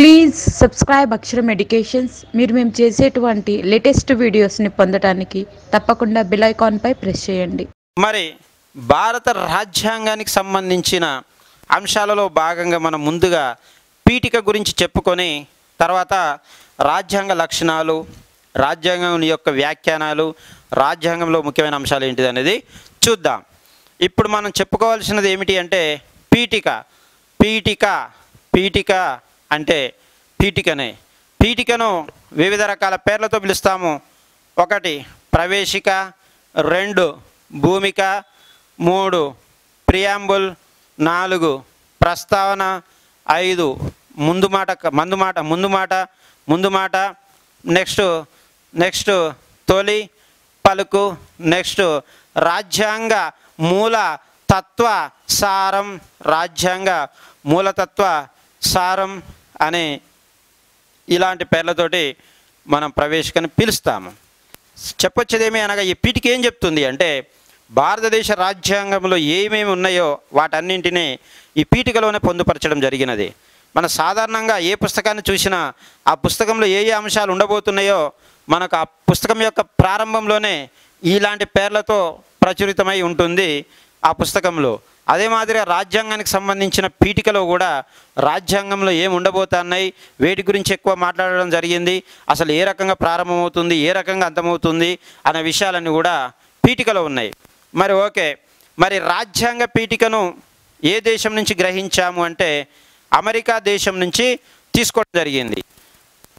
Please subscribe అక్షరం educations మీరు మేము చేసేటువంటి లేటెస్ట్ వీడియోస్ని పొందటానికి తప్పకుండా బిల్ ఐకాన్పై ప్రెస్ చేయండి. మరి భారత రాజ్యాంగానికి సంబంధించిన అంశాలలో భాగంగా మనం ముందుగా పీఠిక గురించి చెప్పుకొని తర్వాత రాజ్యాంగ లక్షణాలు రాజ్యాంగం యొక్క వ్యాఖ్యానాలు రాజ్యాంగంలో ముఖ్యమైన అంశాలు ఏంటిది అనేది చూద్దాం. ఇప్పుడు మనం చెప్పుకోవాల్సినది ఏమిటి అంటే పీఠిక. పీఠిక పీఠిక అంటే పీఠికనే. పీఠికను వివిధ రకాల పేర్లతో పిలుస్తాము. ఒకటి ప్రవేశిక రెండు భూమిక మూడు ప్రియాంబుల్ నాలుగు ప్రస్తావన ఐదు ముందు మాట మందు మాట ముందు మాట ముందు మాట నెక్స్ట్ నెక్స్ట్ తొలి పలుకు నెక్స్ట్ రాజ్యాంగ మూల తత్వ సారం రాజ్యాంగ మూలతత్వ సారం అని ఇలాంటి పేర్లతోటి మనం ప్రవేశికని పిలుస్తాము. చెప్పొచ్చేదేమి అనగా ఈ పీఠిక ఏం చెప్తుంది అంటే భారతదేశ రాజ్యాంగంలో ఏమేమి ఉన్నాయో వాటన్నింటినీ ఈ పీఠికలోనే పొందుపరచడం జరిగినది. మన సాధారణంగా ఏ పుస్తకాన్ని చూసినా ఆ పుస్తకంలో ఏ ఏ అంశాలు ఉండబోతున్నాయో మనకు ఆ పుస్తకం యొక్క ప్రారంభంలోనే ఇలాంటి పేర్లతో ప్రచురితమై ఉంటుంది ఆ పుస్తకంలో. అదే మాదిరిగా రాజ్యాంగానికి సంబంధించిన పీఠికలో కూడా రాజ్యాంగంలో ఏమి ఉండబోతున్నాయి వేటి గురించి ఎక్కువ మాట్లాడడం జరిగింది అసలు ఏ రకంగా ప్రారంభమవుతుంది ఏ రకంగా అంతమవుతుంది అనే విషయాలన్నీ కూడా పీఠికలో ఉన్నాయి. మరి ఓకే మరి రాజ్యాంగ పీఠికను ఏ దేశం నుంచి గ్రహించాము అంటే అమెరికా దేశం నుంచి తీసుకోవడం జరిగింది.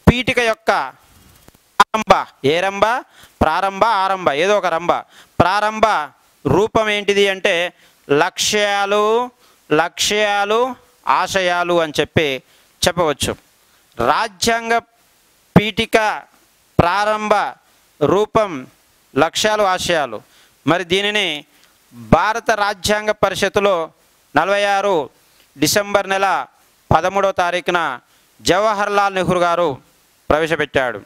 పీఠిక యొక్క ఆరంభ ఏ రంభ? ప్రారంభ ఆరంభ ఏదో ఒక రంభ. ప్రారంభ రూపం ఏంటిది అంటే లక్ష్యాలు లక్ష్యాలు ఆశయాలు అని చెప్పి చెప్పవచ్చు. రాజ్యాంగ పీఠిక ప్రారంభ రూపం లక్ష్యాలు ఆశయాలు. మరి దీనిని భారత రాజ్యాంగ పరిషత్తులో నలభై ఆరు డిసెంబర్ నెల పదమూడవ తారీఖున జవహర్లాల్ నెహ్రూ గారు ప్రవేశపెట్టాడు.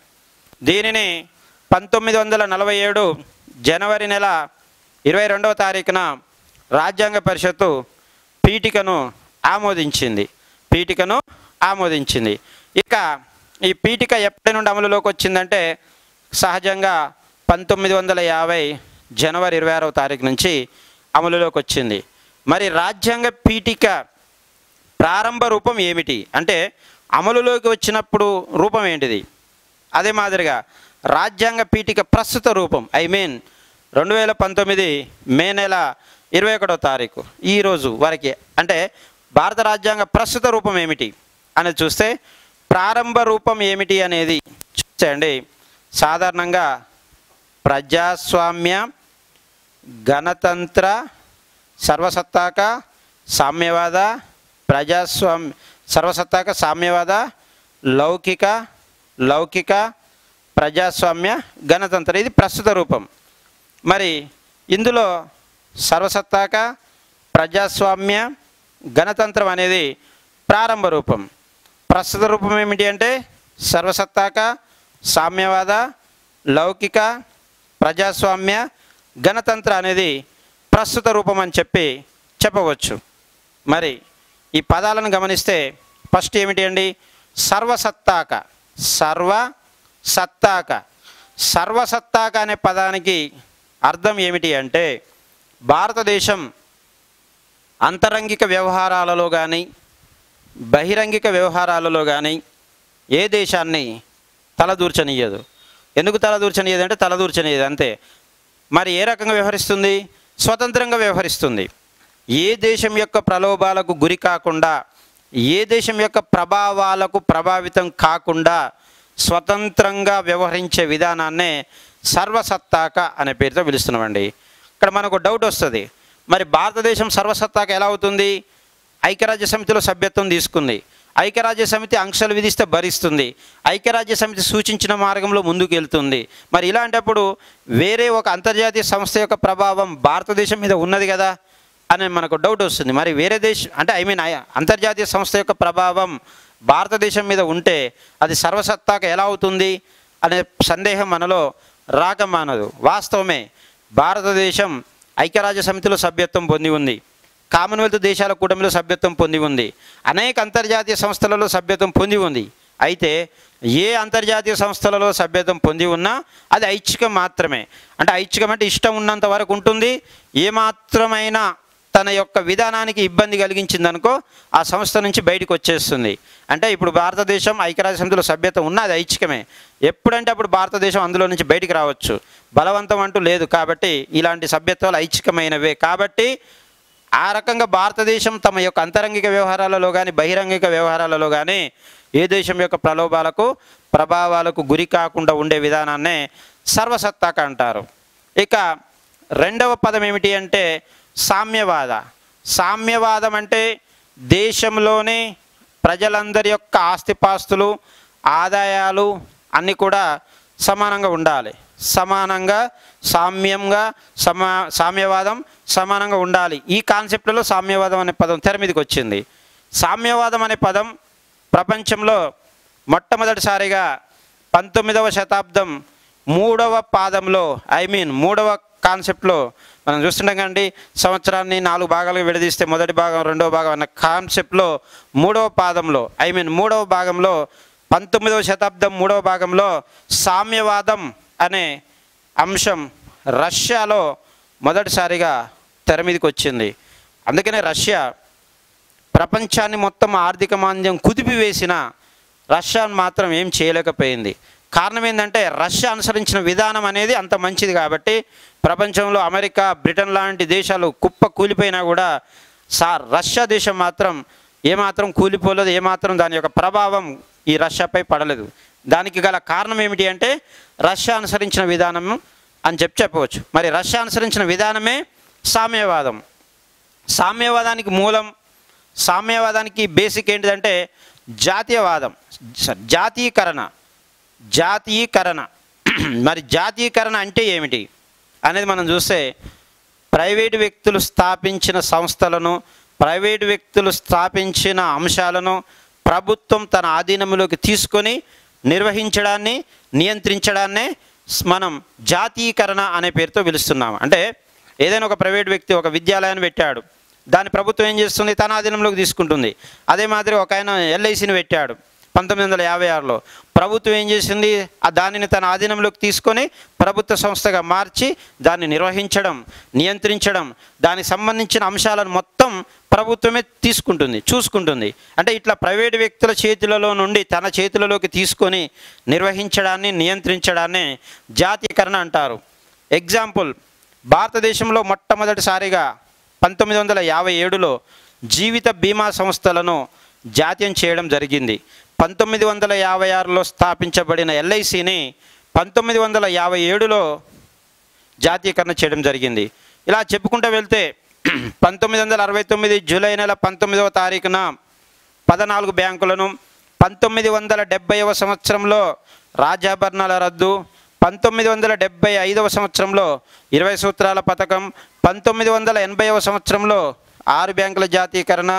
దీనిని పంతొమ్మిది వందల నలభై ఏడు జనవరి నెల ఇరవై రెండవ తారీఖున రాజ్యాంగ పరిషత్తు పీఠికను ఆమోదించింది. పీఠికను ఆమోదించింది. ఇక ఈ పీఠిక ఎప్పటి నుండి అమలులోకి వచ్చిందంటే సహజంగా పంతొమ్మిది వందల యాభై జనవరి ఇరవై ఆరవ తారీఖు నుంచి అమలులోకి వచ్చింది. మరి రాజ్యాంగ పీఠిక ప్రారంభ రూపం ఏమిటి? అంటే అమలులోకి వచ్చినప్పుడు రూపం ఏంటిది? అదే మాదిరిగా రాజ్యాంగ పీఠిక ప్రస్తుత రూపం ఐ మీన్ రెండు వేల పంతొమ్మిది మే నెల ఇరవై ఒకటో తారీఖు. ఈరోజు వరకు అంటే భారత రాజ్యాంగ ప్రస్తుత రూపం ఏమిటి అనేది చూస్తే ప్రారంభ రూపం ఏమిటి అనేది చూసేయండి. సాధారణంగా ప్రజాస్వామ్య గణతంత్ర సర్వసత్తాక సామ్యవాద ప్రజాస్వామ్య సర్వసత్తాక సామ్యవాద లౌకిక లౌకిక ప్రజాస్వామ్య గణతంత్ర. ఇది ప్రస్తుత రూపం. మరి ఇందులో సర్వసత్తాక ప్రజాస్వామ్య గణతంత్రం అనేది ప్రారంభ రూపం. ప్రస్తుత రూపం ఏమిటి అంటే సర్వసత్తాక సామ్యవాద లౌకిక ప్రజాస్వామ్య గణతంత్ర అనేది ప్రస్తుత రూపం అని చెప్పి చెప్పవచ్చు. మరి ఈ పదాలను గమనిస్తే ఫస్ట్ ఏమిటి అండి? సర్వసత్తాక సర్వ సత్తాక సర్వసత్తాక అనే పదానికి అర్థం ఏమిటి అంటే భారతదేశం అంతరంగిక వ్యవహారాలలో కానీ బహిరంగిక వ్యవహారాలలో కానీ ఏ దేశాన్ని తలదూర్చనీయదు. ఎందుకు తలదూర్చనీయదు అంటే తలదూర్చనీయదు అంతే. మరి ఏ రకంగా వ్యవహరిస్తుంది? స్వతంత్రంగా వ్యవహరిస్తుంది. ఏ దేశం యొక్క ప్రలోభాలకు గురి కాకుండా ఏ దేశం యొక్క ప్రభావాలకు ప్రభావితం కాకుండా స్వతంత్రంగా వ్యవహరించే విధానాన్నే సర్వసత్తాక అనే పేరుతో పిలుస్తున్నామండి. ఇక్కడ మనకు డౌట్ వస్తుంది. మరి భారతదేశం సర్వసత్తాక ఎలా అవుతుంది? ఐక్యరాజ్య సమితిలో సభ్యత్వం తీసుకుంది. ఐక్యరాజ్య సమితి ఆంక్షలు విధిస్తే భరిస్తుంది. ఐక్యరాజ్య సమితి సూచించిన మార్గంలో ముందుకు వెళ్తుంది. మరి ఇలాంటప్పుడు వేరే ఒక అంతర్జాతీయ సంస్థ యొక్క ప్రభావం భారతదేశం మీద ఉన్నది కదా అని మనకు డౌట్ వస్తుంది. మరి వేరే దేశం అంటే ఐ మీన్ అంతర్జాతీయ సంస్థ యొక్క ప్రభావం భారతదేశం మీద ఉంటే అది సర్వసత్తాక ఎలా అవుతుంది? అనే సందేహం మనలో రాకమానదు వాస్తవమే. భారతదేశం ఐక్యరాజ్య సమితిలో సభ్యత్వం పొంది ఉంది. కామన్వెల్త్ దేశాల కూటమిలో సభ్యత్వం పొంది ఉంది. అనేక అంతర్జాతీయ సంస్థలలో సభ్యత్వం పొంది ఉంది. అయితే ఏ అంతర్జాతీయ సంస్థలలో సభ్యత్వం పొంది ఉన్నా అది ఐచ్ఛికం మాత్రమే. అంటే ఐచ్ఛికం అంటే ఇష్టం ఉన్నంత వరకు ఉంటుంది. ఏమాత్రమైనా తన యొక్క విధానానికి ఇబ్బంది కలిగించిందనుకో ఆ సంస్థ నుంచి బయటకు వచ్చేస్తుంది. అంటే ఇప్పుడు భారతదేశం ఐక్యరాజ్య సమితిలో సభ్యత ఉన్నది ఐచ్ఛికమే. ఎప్పుడంటే అప్పుడు భారతదేశం అందులో నుంచి బయటికి రావచ్చు. బలవంతం అంటూ లేదు కాబట్టి ఇలాంటి సభ్యత్వాలు ఐచ్ఛికమైనవే. కాబట్టి ఆ రకంగా భారతదేశం తమ యొక్క అంతరంగిక వ్యవహారాలలో కానీ బహిరంగిక వ్యవహారాలలో కానీ ఏ దేశం యొక్క ప్రలోభాలకు ప్రభావాలకు గురి కాకుండా ఉండే విధానాన్నే సర్వసత్తాక అంటారు. ఇక రెండవ పదం ఏమిటి అంటే సామ్యవాద. సామ్యవాదం అంటే దేశంలోనే ప్రజలందరి యొక్క ఆస్తిపాస్తులు ఆదాయాలు అన్నీ కూడా సమానంగా ఉండాలి. సమానంగా సామ్యంగా సమా సామ్యవాదం సమానంగా ఉండాలి. ఈ కాన్సెప్ట్లో సామ్యవాదం అనే పదం తెర మీదకి వచ్చింది. సామ్యవాదం అనే పదం ప్రపంచంలో మొట్టమొదటిసారిగా పంతొమ్మిదవ శతాబ్దం మూడవ పాదంలో ఐ మీన్ మూడవ కాన్సెప్ట్లో మనం చూస్తుంటాం కండి సంవత్సరాన్ని నాలుగు భాగాలుగా విడదీస్తే మొదటి భాగం రెండవ భాగం అన్న కాన్సెప్ట్లో మూడవ పాదంలో ఐ మీన్ మూడవ భాగంలో పంతొమ్మిదవ శతాబ్దం మూడవ భాగంలో సామ్యవాదం అనే అంశం రష్యాలో మొదటిసారిగా తెర మీదకి వచ్చింది. అందుకనే రష్యా ప్రపంచాన్ని మొత్తం ఆర్థిక మాంద్యం కుదిపివేసిన రష్యాను మాత్రం ఏం చేయలేకపోయింది. కారణం ఏంటంటే రష్యా అనుసరించిన విధానం అనేది అంత మంచిది కాబట్టి ప్రపంచంలో అమెరికా బ్రిటన్ లాంటి దేశాలు కుప్ప కూలిపోయినా కూడా సార్ రష్యా దేశం మాత్రం ఏమాత్రం కూలిపోలేదు ఏమాత్రం దాని యొక్క ప్రభావం ఈ రష్యాపై పడలేదు. దానికి గల కారణం ఏమిటి అంటే రష్యా అనుసరించిన విధానం అని చెప్పి చెప్పవచ్చు. మరి రష్యా అనుసరించిన విధానమే సామ్యవాదం. సామ్యవాదానికి మూలం సామ్యవాదానికి బేసిక్ ఏంటిదంటే జాతీయవాదం జాతీయకరణ. జాతీయకరణ. మరి జాతీయకరణ అంటే ఏమిటి? అనేది మనం చూస్తే ప్రైవేటు వ్యక్తులు స్థాపించిన సంస్థలను ప్రైవేటు వ్యక్తులు స్థాపించిన అంశాలను ప్రభుత్వం తన ఆధీనంలోకి తీసుకొని నిర్వహించడాన్ని నియంత్రించడాన్నే మనం జాతీయకరణ అనే పేరుతో పిలుస్తున్నాము అంటే ఏదైనా ఒక ప్రైవేట్ వ్యక్తి ఒక విద్యాలయాన్ని పెట్టాడు. దాని ప్రభుత్వం ఏం చేస్తుంది? తన ఆధీనంలోకి తీసుకుంటుంది. అదే మాదిరి ఒక ఆయన ఎల్ఐసిని పెట్టాడు. పంతొమ్మిది వందల యాభై ఆరులో ప్రభుత్వం ఏం చేసింది? ఆ దానిని తన ఆధీనంలోకి తీసుకొని ప్రభుత్వ సంస్థగా మార్చి దాన్ని నిర్వహించడం నియంత్రించడం దానికి సంబంధించిన అంశాలను మొత్తం ప్రభుత్వమే తీసుకుంటుంది చూసుకుంటుంది. అంటే ఇట్లా ప్రైవేటు వ్యక్తుల చేతులలో నుండి తన చేతులలోకి తీసుకొని నిర్వహించడాన్ని నియంత్రించడాన్ని జాతీయకరణ అంటారు. ఎగ్జాంపుల్ భారతదేశంలో మొట్టమొదటిసారిగా పంతొమ్మిది వందల యాభై ఏడులో జీవిత బీమా సంస్థలను జాత్యం చేయడం జరిగింది. పంతొమ్మిది వందల యాభై ఆరులో స్థాపించబడిన ఎల్ఐసిని పంతొమ్మిది వందల యాభై ఏడులో జాతీయకరణ చేయడం జరిగింది. ఇలా చెప్పుకుంటూ వెళ్తే పంతొమ్మిది వందల అరవై తొమ్మిది జూలై నెల పంతొమ్మిదవ తారీఖున పద్నాలుగు బ్యాంకులను పంతొమ్మిది వందల డెబ్బైవ సంవత్సరంలో రాజాభరణాల రద్దు పంతొమ్మిది వందల డెబ్బై ఐదవ సంవత్సరంలో ఇరవై సూత్రాల పథకం పంతొమ్మిది వందల ఎనభైవ సంవత్సరంలో ఆరు బ్యాంకుల జాతీయకరణ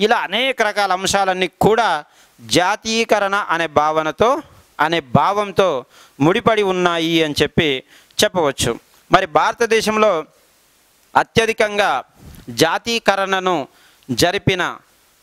ఇలా అనేక రకాల అంశాలన్నీ కూడా జాతీయకరణ అనే భావనతో అనే భావంతో ముడిపడి ఉన్నాయి అని చెప్పి చెప్పవచ్చు. మరి భారతదేశంలో అత్యధికంగా జాతీకరణను జరిపిన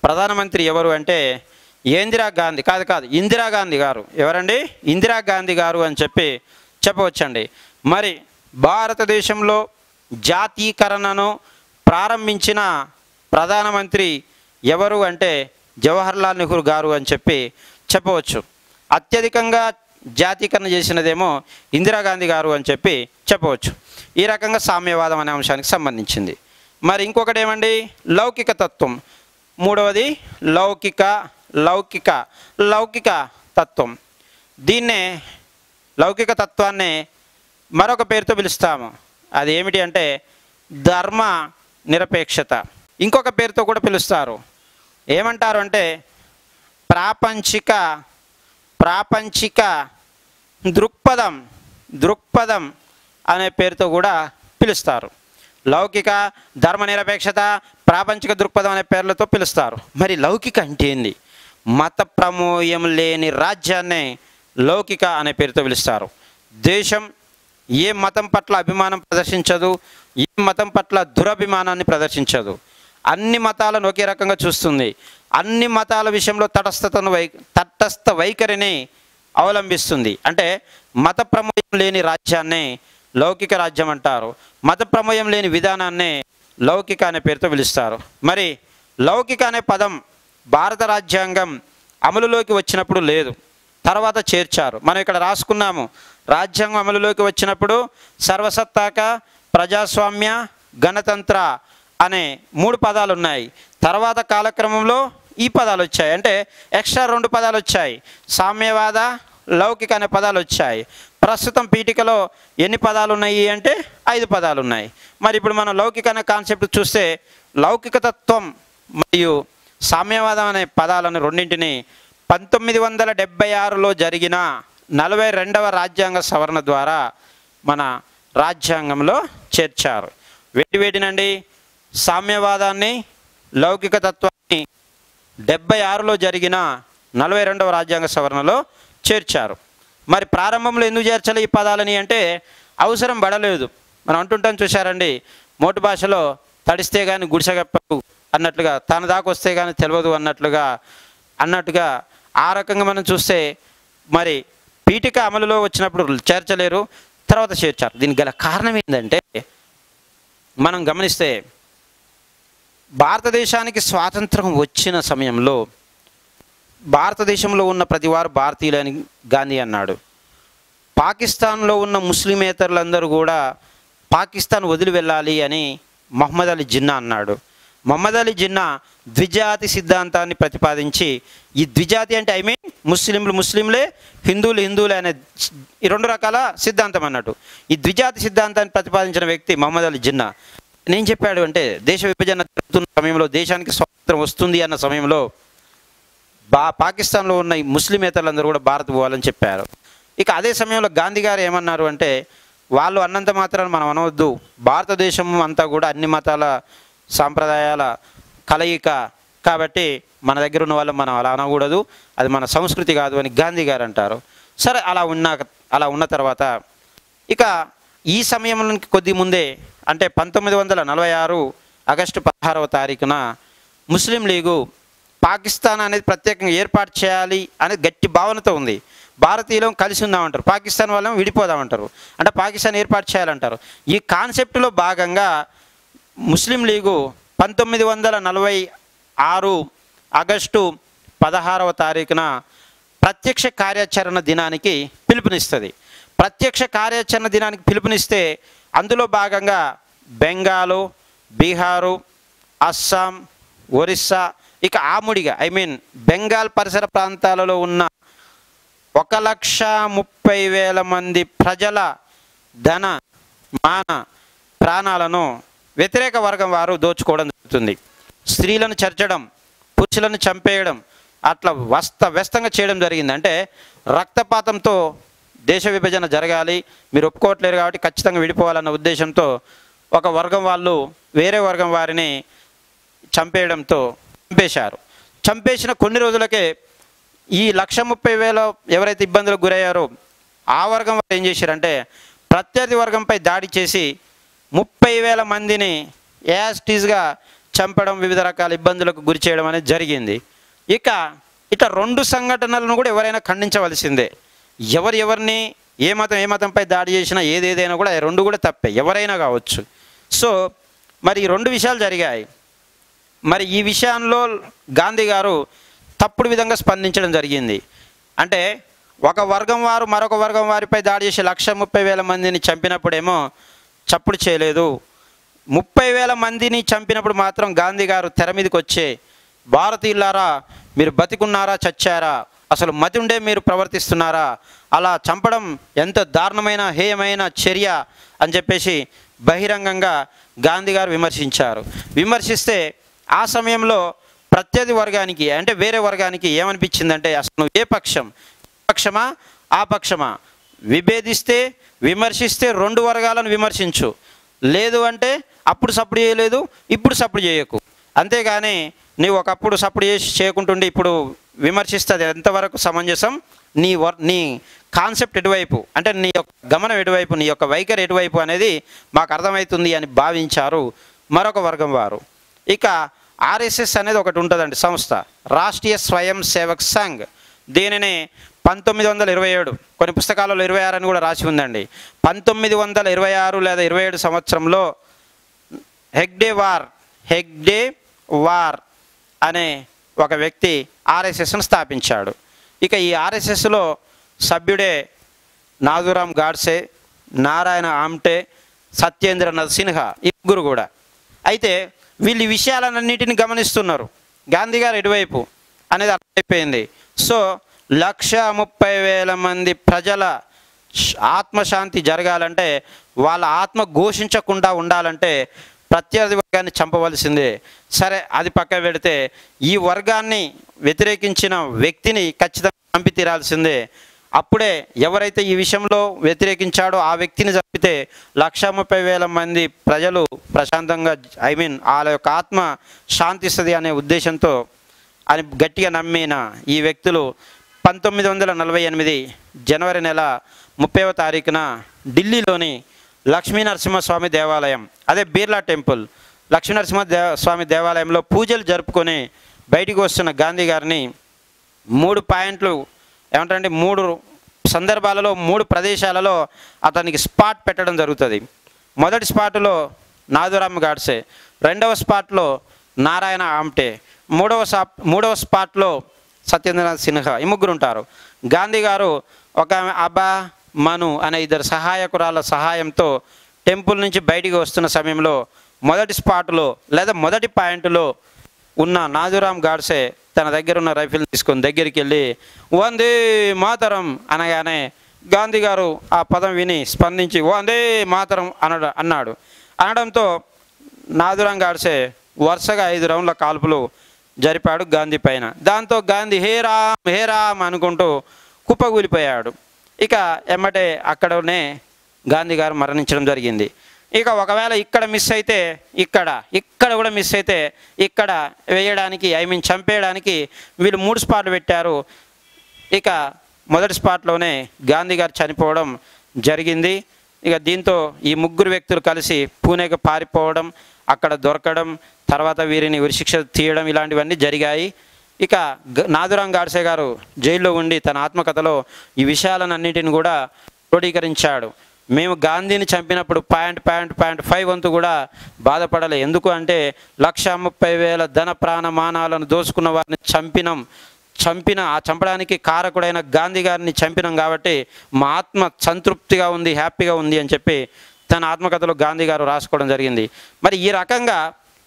ప్రధానమంత్రి ఎవరు అంటే ఇందిరా గాంధీ కాదు కాదు ఇందిరాగాంధీ గారు. ఎవరండి? ఇందిరాగాంధీ గారు అని చెప్పి చెప్పవచ్చండి. మరి భారతదేశంలో జాతీకరణను ప్రారంభించిన ప్రధానమంత్రి ఎవరు అంటే జవహర్లాల్ నెహ్రూ గారు అని చెప్పి చెప్పవచ్చు. అత్యధికంగా జాతీకరణ చేసినదేమో ఇందిరాగాంధీ గారు అని చెప్పి చెప్పవచ్చు. ఈ రకంగా సామ్యవాదం అనే అంశానికి సంబంధించింది. మరి ఇంకొకటి ఏమండి? లౌకిక తత్వం. మూడవది లౌకిక లౌకిక లౌకిక తత్వం. దీన్నే లౌకిక తత్వాన్ని మరొక పేరుతో పిలుస్తాము. అది ఏమిటి అంటే ధర్మ నిరపేక్షత. ఇంకొక పేరుతో కూడా పిలుస్తారు. ఏమంటారు అంటే ప్రాపంచిక ప్రాపంచిక దృక్పథం దృక్పథం అనే పేరుతో కూడా పిలుస్తారు. లౌకిక ధర్మ నిరపేక్షత ప్రాపంచిక దృక్పథం అనే పేర్లతో పిలుస్తారు. మరి లౌకిక అంటే ఏంది? మత ప్రమోయం లేని రాజ్యాన్నే లౌకిక అనే పేరుతో పిలుస్తారు. దేశం ఏ మతం పట్ల అభిమానం ప్రదర్శించదు ఏ మతం పట్ల దురభిమానాన్ని ప్రదర్శించదు. అన్ని మతాలను ఒకే రకంగా చూస్తుంది. అన్ని మతాల విషయంలో తటస్థతను వై తటస్థ వైఖరిని అవలంబిస్తుంది. అంటే మత ప్రమేయం లేని రాజ్యాన్ని లౌకిక రాజ్యం అంటారు. మత ప్రమేయం లేని విధానాన్ని లౌకిక అనే పేరుతో పిలుస్తారు. మరి లౌకిక అనే పదం భారత రాజ్యాంగం అమలులోకి వచ్చినప్పుడు లేదు. తర్వాత చేర్చారు. మనం ఇక్కడ రాసుకున్నాము. రాజ్యాంగం అమలులోకి వచ్చినప్పుడు సర్వసత్తాక ప్రజాస్వామ్య గణతంత్ర అనే మూడు పదాలు ఉన్నాయి. తర్వాత కాలక్రమంలో ఈ పదాలు వచ్చాయి. అంటే ఎక్స్ట్రా రెండు పదాలు వచ్చాయి. సామ్యవాద లౌకిక అనే పదాలు వచ్చాయి. ప్రస్తుతం పీఠికలో ఎన్ని పదాలు ఉన్నాయి అంటే ఐదు పదాలు ఉన్నాయి. మరి ఇప్పుడు మనం లౌకిక అనే కాన్సెప్ట్ చూస్తే లౌకిక తత్వం మరియు సామ్యవాదం అనే పదాలను రెండింటిని పంతొమ్మిది వందల డెబ్బై ఆరులో జరిగిన నలభై రెండవ రాజ్యాంగ సవరణ ద్వారా మన రాజ్యాంగంలో చేర్చారు. వేటి వేటినండి? సామ్యవాదాన్ని లౌకిక తత్వాన్ని డెబ్బై ఆరులో జరిగిన నలభై రెండవ రాజ్యాంగ సవరణలో చేర్చారు. మరి ప్రారంభంలో ఎందుకు చేర్చాలి ఈ పదాలని అంటే అవసరం పడలేదు. మనం అంటుంటాం చూశారండి మోటు భాషలో తడిస్తే కానీ గుడిసెగప్పకు అన్నట్లుగా తన దాకా వస్తే కానీ తెలియదు అన్నట్లుగా అన్నట్టుగా ఆ రకంగా మనం చూస్తే మరి పీఠిక అమలులో వచ్చినప్పుడు చేర్చలేరు తర్వాత చేర్చారు. దీనికి గల కారణం ఏంటంటే మనం గమనిస్తే భారతదేశానికి స్వాతంత్రం వచ్చిన సమయంలో భారతదేశంలో ఉన్న ప్రతివారు భారతీయులని గాంధీ అన్నాడు. పాకిస్తాన్లో ఉన్న ముస్లిమేతరులందరూ కూడా పాకిస్తాన్ వదిలి వెళ్ళాలి అని మహమ్మద్ అలీ జిన్నా అన్నాడు. మహమ్మద్ అలీ జిన్నా ద్విజాతి సిద్ధాంతాన్ని ప్రతిపాదించి ఈ ద్విజాతి అంటే ఐ మీన్ ముస్లింలు ముస్లింలే హిందువులు హిందువులే అనే ఈ రెండు రకాల సిద్ధాంతం అన్నట్టు. ఈ ద్విజాతి సిద్ధాంతాన్ని ప్రతిపాదించిన వ్యక్తి మహమ్మద్ అలీ జిన్నా. నేను చెప్పాడు అంటే దేశ విభజన జరుగుతున్న సమయంలో దేశానికి స్వాతంత్రం వస్తుంది అన్న సమయంలో బా పాకిస్తాన్లో ఉన్న ఈ ముస్లిమేతరులందరూ కూడా భారత్ పోవాలని చెప్పారు. ఇక అదే సమయంలో గాంధీ గారు ఏమన్నారు అంటే వాళ్ళు అన్నంత మాత్రాన్ని మనం అనవద్దు. భారతదేశం అంతా కూడా అన్ని మతాల సాంప్రదాయాల కలయిక కాబట్టి మన దగ్గర ఉన్న వాళ్ళు మనం అలా అనకూడదు. అది మన సంస్కృతి కాదు అని గాంధీ గారు అంటారు. సరే అలా ఉన్న అలా ఉన్న తర్వాత ఇక ఈ సమయంలోకి కొద్ది ముందే అంటే పంతొమ్మిది వందల నలభై ఆరు ఆగస్టు పదహారవ తారీఖున ముస్లిం లీగు పాకిస్తాన్ అనేది ప్రత్యేకంగా ఏర్పాటు చేయాలి అనేది గట్టి భావనతో ఉంది. భారతీయులం కలిసి ఉందామంటారు. పాకిస్తాన్ వాళ్ళం విడిపోదామంటారు. అంటే పాకిస్తాన్ ఏర్పాటు చేయాలంటారు. ఈ కాన్సెప్ట్లో భాగంగా ముస్లిం లీగు పంతొమ్మిది వందల నలభై ఆరు ఆగస్టు పదహారవ తారీఖున ప్రత్యక్ష కార్యాచరణ దినానికి పిలుపునిస్తుంది. ప్రత్యక్ష కార్యాచరణ దినానికి పిలుపునిస్తే అందులో భాగంగా బెంగాలు బీహారు అస్సాం ఒరిస్సా ఇక ఆముడిగా ఐ మీన్ బెంగాల్ పరిసర ప్రాంతాలలో ఉన్న ఒక లక్ష ముప్పై వేల మంది ప్రజల ధన మాన ప్రాణాలను వ్యతిరేక వర్గం వారు దోచుకోవడం జరుగుతుంది. స్త్రీలను చర్చడం పురుషులను చంపేయడం అట్లా వస్త వ్యస్తంగా చేయడం జరిగింది. అంటే రక్తపాతంతో దేశ విభజన జరగాలి మీరు ఒప్పుకోవట్లేరు కాబట్టి ఖచ్చితంగా విడిపోవాలన్న ఉద్దేశంతో ఒక వర్గం వాళ్ళు వేరే వర్గం వారిని చంపేయడంతో చంపేశారు. చంపేసిన కొన్ని రోజులకే ఈ లక్ష ముప్పై వేల ఎవరైతే ఇబ్బందులకు గురయ్యారో ఆ వర్గం వారు ఏం చేశారంటే ప్రత్యర్థి వర్గంపై దాడి చేసి ముప్పై వేల మందిని యాస్టీస్గా చంపడం వివిధ రకాల ఇబ్బందులకు గురి చేయడం అనేది జరిగింది. ఇక ఇట రెండు సంఘటనలను కూడా ఎవరైనా ఖండించవలసిందే. ఎవరు ఎవరిని ఏ మతం ఏ మతంపై దాడి చేసినా ఏదేదైనా కూడా రెండు కూడా తప్పే ఎవరైనా కావచ్చు. సో మరి రెండు విషయాలు జరిగాయి. మరి ఈ విషయంలో గాంధీ గారు తప్పుడు విధంగా స్పందించడం జరిగింది. అంటే ఒక వర్గం వారు మరొక వర్గం వారిపై దాడి చేసి లక్ష ముప్పై వేల మందిని చంపినప్పుడేమో చప్పుడు చేయలేదు. ముప్పై వేల మందిని చంపినప్పుడు మాత్రం గాంధీ గారు తెర మీదకి వచ్చే భారతీయులారా మీరు బతికున్నారా చచ్చారా? అసలు మతి ఉండే మీరు ప్రవర్తిస్తున్నారా? అలా చంపడం ఎంత దారుణమైన హేయమైన చర్య అని చెప్పేసి బహిరంగంగా గాంధీ గారు విమర్శించారు. విమర్శిస్తే ఆ సమయంలో ప్రత్యర్థి వర్గానికి అంటే వేరే వర్గానికి ఏమనిపించిందంటే అసలు ఏ పక్షం? పక్షమా? ఆ పక్షమా? విభేదిస్తే విమర్శిస్తే రెండు వర్గాలను విమర్శించు. లేదు అంటే అప్పుడు సప్పుడు చేయలేదు ఇప్పుడు సప్పుడు చేయకు. అంతేగాని నీవు ఒకప్పుడు సప్పుడు చేసి చేయకుంటుండే ఇప్పుడు విమర్శిస్తుంది. ఎంతవరకు సమంజసం? నీ వర్ నీ కాన్సెప్ట్ ఎటువైపు? అంటే నీ యొక్క గమనం ఎటువైపు? నీ యొక్క వైఖరి ఎటువైపు అనేది మాకు అర్థమవుతుంది అని భావించారు మరొక వర్గం వారు. ఇక ఆర్ఎస్ఎస్ అనేది ఒకటి ఉంటుందండి సంస్థ. రాష్ట్రీయ స్వయం సేవక్ సంఘ్. దీనిని పంతొమ్మిది వందల ఇరవై ఏడు కొన్ని పుస్తకాలలో ఇరవై ఆరు అని కూడా రాసి ఉందండి. పంతొమ్మిది వందల ఇరవై ఆరు లేదా ఇరవై ఏడు సంవత్సరంలో హెగ్డే వార్ హెగ్డే వార్ అనే ఒక వ్యక్తి ఆర్ఎస్ఎస్ను స్థాపించాడు. ఇక ఈ ఆర్ఎస్ఎస్లో సభ్యుడే నాదురామ్ గాడ్సే నారాయణ ఆమ్టే సత్యేంద్ర నరసింహ ఇగ్గురు కూడా. అయితే వీళ్ళు ఈ విషయాలన్నింటిని గమనిస్తున్నారు. గాంధీ గారు ఎటువైపు అనేది అర్థమైపోయింది. సో లక్ష ముప్పై వేల మంది ప్రజల ఆత్మశాంతి జరగాలంటే వాళ్ళ ఆత్మ ఘోషించకుండా ఉండాలంటే ప్రత్యర్థి వర్గాన్ని చంపవలసిందే. సరే అది పక్క పెడితే ఈ వర్గాన్ని వ్యతిరేకించిన వ్యక్తిని ఖచ్చితంగా చంపి తీరాల్సిందే. అప్పుడే ఎవరైతే ఈ విషయంలో వ్యతిరేకించాడో ఆ వ్యక్తిని చంపితే లక్ష ముప్పై వేల మంది ప్రజలు ప్రశాంతంగా ఐ మీన్ వాళ్ళ యొక్క ఆత్మ శాంతిస్తుంది అనే ఉద్దేశంతో అని గట్టిగా నమ్మిన ఈ వ్యక్తులు పంతొమ్మిది వందల నలభై ఎనిమిది జనవరి నెల ముప్పైవ తారీఖున ఢిల్లీలోని లక్ష్మీ నరసింహస్వామి దేవాలయం అదే బిర్లా టెంపుల్. లక్ష్మీ నరసింహ దే స్వామి దేవాలయంలో పూజలు జరుపుకొని బయటికి వస్తున్న గాంధీ గారిని మూడు పాయింట్లు ఏమంటంటే మూడు సందర్భాలలో మూడు ప్రదేశాలలో అతనికి స్పాట్ పెట్టడం జరుగుతుంది. మొదటి స్పాట్లో నాదురామ్ గాడ్సే రెండవ స్పాట్లో నారాయణ ఆమ్టే మూడవ సా మూడవ స్పాట్లో సత్యేంద్రనాథ్ సిన్హా ఈ ముగ్గురు ఉంటారు గాంధీ గారు ఒక అబ్బా మను అనే ఇద్దరు సహాయకురాల సహాయంతో టెంపుల్ నుంచి బయటికి వస్తున్న సమయంలో మొదటి స్పాట్లో లేదా మొదటి పాయింట్లో ఉన్న నాజురామ్ గాడ్సే తన దగ్గర ఉన్న రైఫిల్ తీసుకొని దగ్గరికి వెళ్ళి వందే మాతరం అనగానే గాంధీ గారు ఆ పదం విని స్పందించి వందే మాతరం అనడ అన్నాడు. అనడంతో నాదురాం గాడ్సే వరుసగా ఐదు రౌండ్ల కాల్పులు జరిపాడు గాంధీ పైన. దాంతో గాంధీ హే రామ్ హే రామ్ అనుకుంటూ కుప్పగూలిపోయాడు ఇక ఎమ్మటే అక్కడనే గాంధీ గారు మరణించడం జరిగింది. ఇక ఒకవేళ ఇక్కడ మిస్ అయితే ఇక్కడ ఇక్కడ కూడా మిస్ అయితే ఇక్కడ వేయడానికి ఐ మీన్ చంపేయడానికి వీళ్ళు మూడు స్పాట్లు పెట్టారు. ఇక మొదటి స్పాట్లోనే గాంధీ గారు చనిపోవడం జరిగింది. ఇక దీంతో ఈ ముగ్గురు వ్యక్తులు కలిసి పూణేకి పారిపోవడం అక్కడ దొరకడం తర్వాత వీరిని ఉరిశిక్ష తీయడం ఇలాంటివన్నీ జరిగాయి. ఇక నాదురాం నాథురాం గాడ్సే గారు జైల్లో ఉండి తన ఆత్మకథలో ఈ విషయాలన్నింటిని కూడా క్రోడీకరించాడు. మేము గాంధీని చంపినప్పుడు పాయింట్ పాయింట్ పాయింట్ ఫైవ్ వంతు కూడా బాధపడలే. ఎందుకు అంటే లక్ష ముప్పై వేల ధన ప్రాణ మానాలను దోసుకున్న వారిని చంపినం. చంపిన ఆ చంపడానికి కారకుడైన గాంధీ గారిని చంపినాం కాబట్టి మా ఆత్మ సంతృప్తిగా ఉంది హ్యాపీగా ఉంది అని చెప్పి తన ఆత్మకథలో గాంధీ గారు రాసుకోవడం జరిగింది. మరి ఈ రకంగా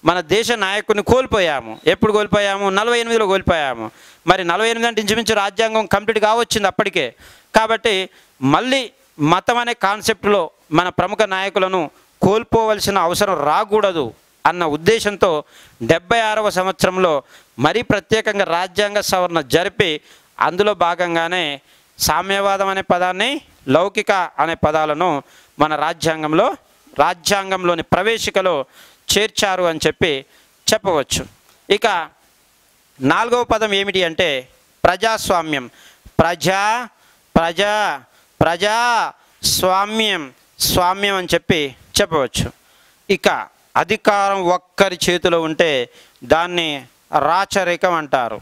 మన దేశ నాయకుని కోల్పోయాము. ఎప్పుడు కోల్పోయాము? నలభై ఎనిమిదిలో కోల్పోయాము. మరి నలభై ఎనిమిది అంటే ఇంచుమించు రాజ్యాంగం కంప్లీట్ కావచ్చింది అప్పటికే. కాబట్టి మళ్ళీ మతం అనే కాన్సెప్ట్లో మన ప్రముఖ నాయకులను కోల్పోవలసిన అవసరం రాకూడదు అన్న ఉద్దేశంతో డెబ్బై ఆరవ సంవత్సరంలో మరీ ప్రత్యేకంగా రాజ్యాంగ సవరణ జరిపి అందులో భాగంగానే సామ్యవాదం అనే పదాన్ని లౌకిక అనే పదాలను మన రాజ్యాంగంలో రాజ్యాంగంలోని ప్రవేశికలో చేర్చారు అని చెప్పి చెప్పవచ్చు. ఇక నాలుగవ పదం ఏమిటి అంటే ప్రజాస్వామ్యం. ప్రజా ప్రజా ప్రజా స్వామ్యం స్వామ్యం అని చెప్పి చెప్పవచ్చు. ఇక అధికారం ఒక్కరి చేతిలో ఉంటే దాన్ని రాచరికం అంటారు.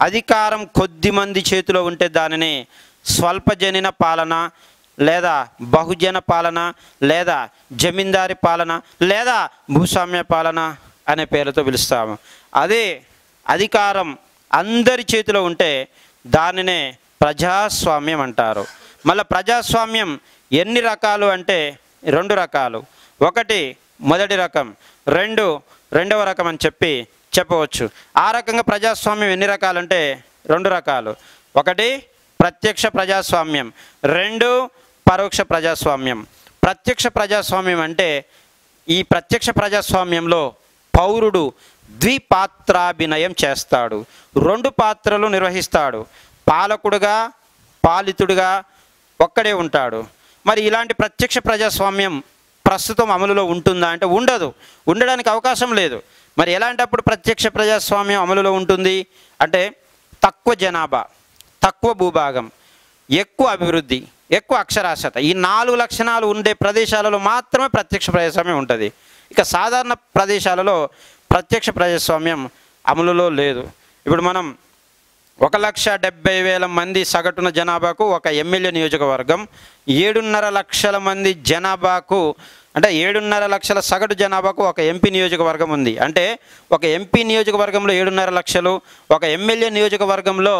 అధికారం కొద్ది మంది చేతిలో ఉంటే దానిని స్వల్పజనిన పాలన లేదా బహుజన పాలన లేదా జమీందారి పాలన లేదా భూస్వామ్య పాలన అనే పేరుతో పిలుస్తాము. అదే అధికారం అందరి చేతిలో ఉంటే దానినే ప్రజాస్వామ్యం అంటారు. మళ్ళీ ప్రజాస్వామ్యం ఎన్ని రకాలు అంటే రెండు రకాలు. ఒకటి మొదటి రకం రెండు రెండవ రకం అని చెప్పి చెప్పవచ్చు. ఆ రకంగా ప్రజాస్వామ్యం ఎన్ని రకాలంటే రెండు రకాలు. ఒకటి ప్రత్యక్ష ప్రజాస్వామ్యం రెండు పరోక్ష ప్రజాస్వామ్యం. ప్రత్యక్ష ప్రజాస్వామ్యం అంటే ఈ ప్రత్యక్ష ప్రజాస్వామ్యంలో పౌరుడు ద్విపాత్రాభినయం చేస్తాడు. రెండు పాత్రలు నిర్వహిస్తాడు. పాలకుడుగా పాలితుడుగా ఒక్కడే ఉంటాడు. మరి ఇలాంటి ప్రత్యక్ష ప్రజాస్వామ్యం ప్రస్తుతం అమలులో ఉంటుందా అంటే ఉండదు. ఉండడానికి అవకాశం లేదు. మరి ఎలాంటప్పుడు ప్రత్యక్ష ప్రజాస్వామ్యం అమలులో ఉంటుంది? అంటే తక్కువ జనాభా తక్కువ భూభాగం ఎక్కువ అభివృద్ధి ఎక్కువ అక్షరాస్యత. ఈ నాలుగు లక్షణాలు ఉండే ప్రదేశాలలో మాత్రమే ప్రత్యక్ష ప్రజాస్వామ్యం ఉంటుంది. ఇక సాధారణ ప్రదేశాలలో ప్రత్యక్ష ప్రజాస్వామ్యం అమలులో లేదు. ఇప్పుడు మనం ఒక లక్ష డెబ్బై వేల మంది సగటున జనాభాకు ఒక ఎమ్మెల్యే నియోజకవర్గం ఏడున్నర లక్షల మంది జనాభాకు అంటే ఏడున్నర లక్షల సగటు జనాభాకు ఒక ఎంపీ నియోజకవర్గం ఉంది. అంటే ఒక ఎంపీ నియోజకవర్గంలో ఏడున్నర లక్షలు ఒక ఎమ్మెల్యే నియోజకవర్గంలో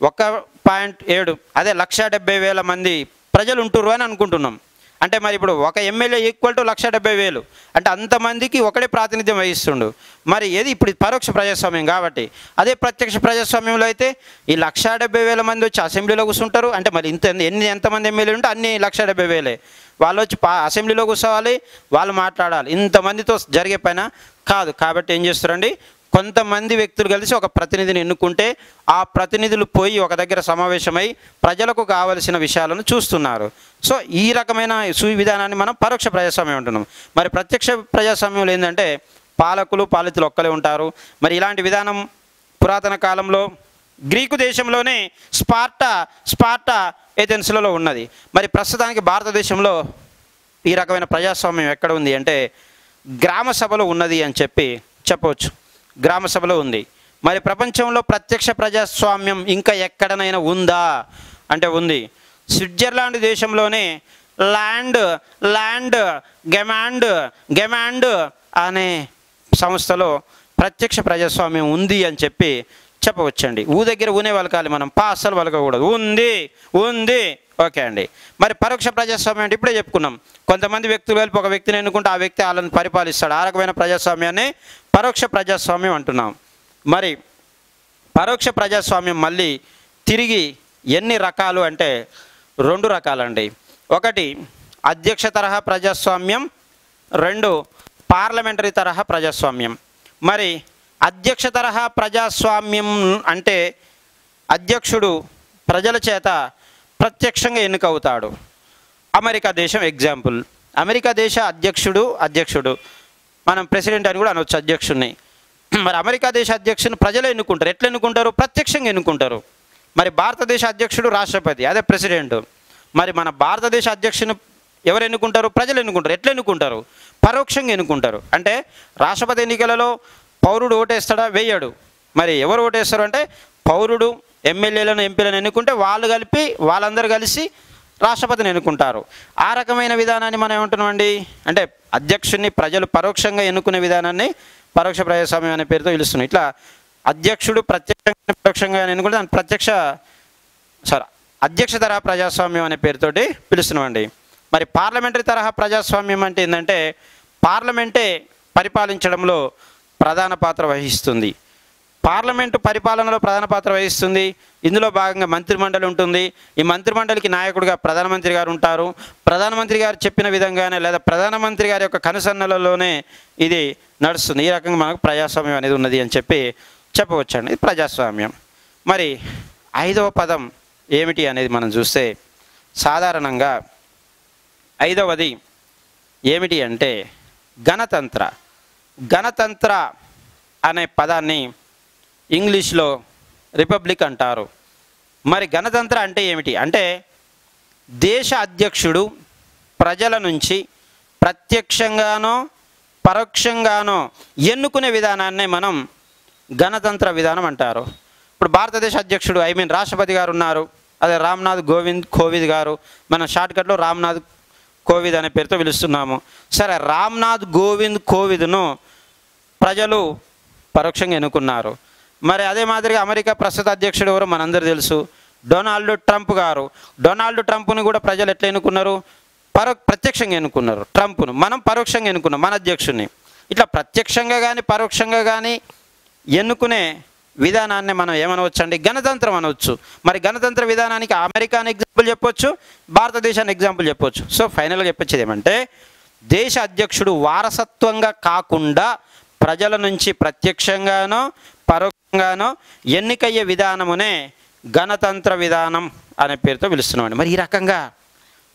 ఒక పాయింట్ ఏడు. అదే లక్ష డెబ్బై వేల మంది ప్రజలు ఉంటుర్రు అని అనుకుంటున్నాం. అంటే మరి ఇప్పుడు ఒక ఎమ్మెల్యే ఈక్వల్ టు లక్ష డెబ్బై వేలు. అంటే అంతమందికి ఒకడే ప్రాతినిధ్యం వహిస్తుండు. మరి ఏది ఇప్పుడు పరోక్ష ప్రజాస్వామ్యం కాబట్టి అదే ప్రత్యక్ష ప్రజాస్వామ్యంలో అయితే ఈ లక్ష డెబ్బై వేల మంది వచ్చి అసెంబ్లీలో కూర్చుంటారు. అంటే మరి ఇంత ఎన్ని ఎంతమంది ఎమ్మెల్యేలు ఉంటే అన్ని లక్ష డెబ్బై వేలే. వాళ్ళు వచ్చి పా అసెంబ్లీలో కూర్చోవాలి వాళ్ళు మాట్లాడాలి. ఇంతమందితో జరిగే పైన కాదు. కాబట్టి ఏం చేస్తారండి? కొంతమంది వ్యక్తులు కలిసి ఒక ప్రతినిధిని ఎన్నుకుంటే ఆ ప్రతినిధులు పోయి ఒక దగ్గర సమావేశమై ప్రజలకు కావలసిన విషయాలను చూస్తున్నారు. సో ఈ రకమైన సువిధానాన్ని మనం పరోక్ష ప్రజాస్వామ్యం అంటున్నాం. మరి ప్రత్యక్ష ప్రజాస్వామ్యంలో ఏంటంటే పాలకులు పాలితులు ఒక్కలే ఉంటారు. మరి ఇలాంటి విధానం పురాతన కాలంలో గ్రీకు దేశంలోనే స్పార్టా స్పార్టా ఏథెన్స్లలో ఉన్నది. మరి ప్రస్తుతానికి భారతదేశంలో ఈ రకమైన ప్రజాస్వామ్యం ఎక్కడ ఉంది అంటే గ్రామ సభలో ఉన్నది అని చెప్పి చెప్పవచ్చు. గ్రామసభలో ఉంది. మరి ప్రపంచంలో ప్రత్యక్ష ప్రజాస్వామ్యం ఇంకా ఎక్కడనైనా ఉందా? అంటే ఉంది. స్విట్జర్లాండ్ దేశంలోనే ల్యాండ్ ల్యాండ్ గెమాండ్ గెమాండ్ అనే సంస్థలో ప్రత్యక్ష ప్రజాస్వామ్యం ఉంది అని చెప్పి చెప్పవచ్చండి. ఊ దగ్గర ఊనే వలకాలి మనం పా అస్సలు వలకకూడదు. ఉంది ఉంది. ఓకే అండి. మరి పరోక్ష ప్రజాస్వామ్యం అంటే ఇప్పుడే చెప్పుకున్నాం. కొంతమంది వ్యక్తులు కలిపి ఒక వ్యక్తిని ఎన్నుకుంటే ఆ వ్యక్తి వాళ్ళని పరిపాలిస్తాడు. ఆ రకమైన ప్రజాస్వామ్యాన్ని పరోక్ష ప్రజాస్వామ్యం అంటున్నాం. మరి పరోక్ష ప్రజాస్వామ్యం మళ్ళీ తిరిగి ఎన్ని రకాలు అంటే రెండు రకాలండి. ఒకటి అధ్యక్ష తరహా ప్రజాస్వామ్యం రెండు పార్లమెంటరీ తరహా ప్రజాస్వామ్యం. మరి అధ్యక్ష తరహా ప్రజాస్వామ్యం అంటే అధ్యక్షుడు ప్రజల చేత ప్రత్యక్షంగా ఎన్నికవుతాడు. అమెరికా దేశం ఎగ్జాంపుల్. అమెరికా దేశ అధ్యక్షుడు అధ్యక్షుడు మనం ప్రెసిడెంట్ అని కూడా అనొచ్చు అధ్యక్షుడిని మరి అమెరికా దేశ అధ్యక్షుని ప్రజలు ఎన్నుకుంటారు? ఎట్లా ఎన్నుకుంటారు? ప్రత్యక్షంగా ఎన్నుకుంటారు. మరి భారతదేశ అధ్యక్షుడు రాష్ట్రపతి అదే ప్రెసిడెంట్. మరి మన భారతదేశ అధ్యక్షుని ఎవరు ఎన్నుకుంటారు? ప్రజలు ఎన్నుకుంటారు. ఎట్లా ఎన్నుకుంటారు? పరోక్షంగా ఎన్నుకుంటారు. అంటే రాష్ట్రపతి ఎన్నికలలో పౌరుడు ఓటేస్తాడా? వేయడు. మరి ఎవరు ఓటేస్తారు అంటే పౌరుడు ఎమ్మెల్యేలను ఎంపీలను ఎన్నుకుంటే వాళ్ళు కలిపి వాళ్ళందరూ కలిసి రాష్ట్రపతిని ఎన్నుకుంటారు? ఆ రకమైన విధానాన్ని మనం ఏమంటున్నామండి? అంటే అధ్యక్షుడిని ప్రజలు పరోక్షంగా ఎన్నుకునే విధానాన్ని పరోక్ష ప్రజాస్వామ్యం అనే పేరుతో పిలుస్తున్నాం ఇట్లా అధ్యక్షుడు ప్రత్యక్షంగా పరోక్షంగా ఎన్నుకుంటే దాని ప్రత్యక్ష సారీ అధ్యక్ష తరహా ప్రజాస్వామ్యం అనే పేరుతోటి పిలుస్తున్నామండి. మరి పార్లమెంటరీ తరహా ప్రజాస్వామ్యం అంటే ఏంటంటే పార్లమెంటే పరిపాలించడంలో ప్రధాన పాత్ర వహిస్తుంది. పార్లమెంటు పరిపాలనలో ప్రధాన పాత్ర వహిస్తుంది. ఇందులో భాగంగా మంత్రిమండలి ఉంటుంది. ఈ మంత్రిమండలికి నాయకుడిగా ప్రధానమంత్రి గారు ఉంటారు. ప్రధానమంత్రి గారు చెప్పిన విధంగానే లేదా ప్రధానమంత్రి గారి యొక్క కనుసన్నలలోనే ఇది నడుస్తుంది. ఈ రకంగా మనకు ప్రజాస్వామ్యం అనేది ఉన్నది అని చెప్పి చెప్పవచ్చండి. ఇది ప్రజాస్వామ్యం. మరి ఐదవ పదం ఏమిటి అనేది మనం చూస్తే సాధారణంగా ఐదవది ఏమిటి అంటే గణతంత్ర. గణతంత్ర అనే పదాన్ని ఇంగ్లీష్లో రిపబ్లిక్ అంటారు. మరి గణతంత్ర అంటే ఏమిటి? అంటే దేశ అధ్యక్షుడు ప్రజల నుంచి ప్రత్యక్షంగానో పరోక్షంగానో ఎన్నుకునే విధానాన్నే మనం గణతంత్ర విధానం అంటారు. ఇప్పుడు భారతదేశ అధ్యక్షుడు ఐ మీన్ రాష్ట్రపతి గారు ఉన్నారు. అదే రామ్నాథ్ గోవింద్ కోవిద్ గారు. మన షార్ట్కట్లో రామ్నాథ్ కోవిద్ అనే పేరుతో పిలుస్తున్నాము. సరే రామ్నాథ్ గోవింద్ కోవిద్ను ప్రజలు పరోక్షంగా ఎన్నుకున్నారు. మరి అదే మాదిరిగా అమెరికా ప్రస్తుత అధ్యక్షుడు ఎవరో? మనందరూ తెలుసు. డొనాల్డ్ ట్రంప్ గారు. డొనాల్డ్ ట్రంప్ని కూడా ప్రజలు ఎట్లా ఎన్నుకున్నారు? పరో ప్రత్యక్షంగా ఎన్నుకున్నారు. ట్రంప్ను. మనం పరోక్షంగా ఎన్నుకున్నాం మన అధ్యక్షుడిని ఇట్లా ప్రత్యక్షంగా కానీ పరోక్షంగా కానీ ఎన్నుకునే విధానాన్ని మనం ఏమనవచ్చు అండి గణతంత్రం అనవచ్చు. మరి గణతంత్ర విధానానికి అమెరికాని ఎగ్జాంపుల్ చెప్పొచ్చు భారతదేశాన్ని ఎగ్జాంపుల్ చెప్పొచ్చు. సో ఫైనల్గా చెప్పొచ్చేది ఏమంటే దేశ అధ్యక్షుడు వారసత్వంగా కాకుండా ప్రజల నుంచి ప్రత్యక్షంగానో పరోక్షంగానో ఎన్నికయ్యే విధానమునే గణతంత్ర విధానం అనే పేరుతో పిలుస్తున్నామండి. మరి ఈ రకంగా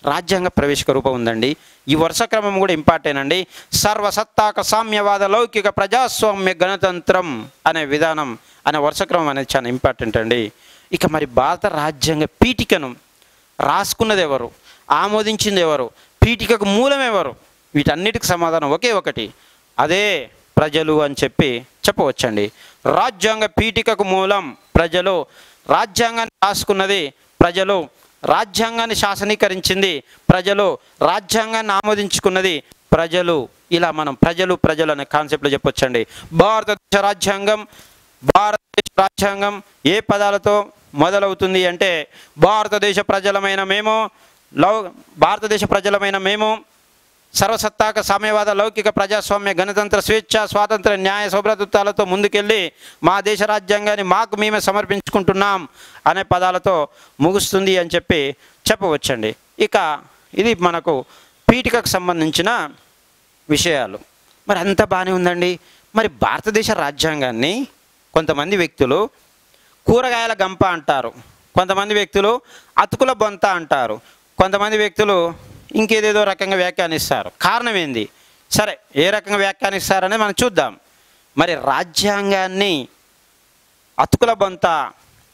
రాజ్యాంగ ప్రవేశక రూపం ఉందండి. ఈ వరుస క్రమం కూడా ఇంపార్టెంట్ అండి. సర్వసత్తాక సామ్యవాద లౌకిక ప్రజాస్వామ్య గణతంత్రం అనే విధానం అనే వరుస క్రమం అనేది చాలా ఇంపార్టెంట్ అండి. ఇక మరి భారత రాజ్యాంగ పీఠికను రాసుకున్నది ఎవరు? ఆమోదించింది ఎవరు? పీఠికకు మూలం ఎవరు? వీటన్నిటికి సమాధానం ఒకే ఒకటి. అదే ప్రజలు అని చెప్పి చెప్పవచ్చండి. రాజ్యాంగ పీఠికకు మూలం ప్రజలు రాజ్యాంగాన్ని రాసుకున్నది ప్రజలు రాజ్యాంగాన్ని శాసనీకరించింది ప్రజలు రాజ్యాంగాన్ని ఆమోదించుకున్నది ప్రజలు. ఇలా మనం ప్రజలు ప్రజలు అనే కాన్సెప్ట్లో చెప్పొచ్చండి. భారతదేశ రాజ్యాంగం భారతదేశ రాజ్యాంగం ఏ పదాలతో మొదలవుతుంది అంటే భారతదేశ ప్రజలమైన మేము లౌ భారతదేశ ప్రజలమైన మేము సర్వసత్తాక సామ్యవాద లౌకిక ప్రజాస్వామ్య గణతంత్ర స్వేచ్ఛ స్వాతంత్ర న్యాయ సౌభ్రతత్వాలతో ముందుకెళ్ళి మా దేశ రాజ్యాంగాన్ని మాకు మేమే సమర్పించుకుంటున్నాం అనే పదాలతో ముగుస్తుంది అని చెప్పి చెప్పవచ్చండి. ఇక ఇది మనకు పీఠికకు సంబంధించిన విషయాలు. మరి అంత బాగానే ఉందండి. మరి భారతదేశ రాజ్యాంగాన్ని కొంతమంది వ్యక్తులు కూరగాయల గంప అంటారు. కొంతమంది వ్యక్తులు అతుకుల బొంత అంటారు. కొంతమంది వ్యక్తులు ఇంకేదేదో రకంగా వ్యాఖ్యానిస్తారు. కారణం ఏంది? సరే ఏ రకంగా వ్యాఖ్యానిస్తారనేది మనం చూద్దాం. మరి రాజ్యాంగాన్ని అతుకుల బొంత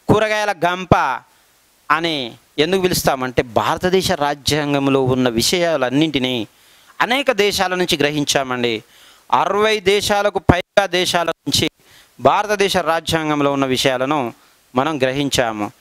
కూరగాయల గంప అని ఎందుకు పిలుస్తామంటే భారతదేశ రాజ్యాంగంలో ఉన్న విషయాలన్నింటినీ అనేక దేశాల నుంచి గ్రహించామండి. అరవై దేశాలకు పైగా దేశాల నుంచి భారతదేశ రాజ్యాంగంలో ఉన్న విషయాలను మనం గ్రహించాము.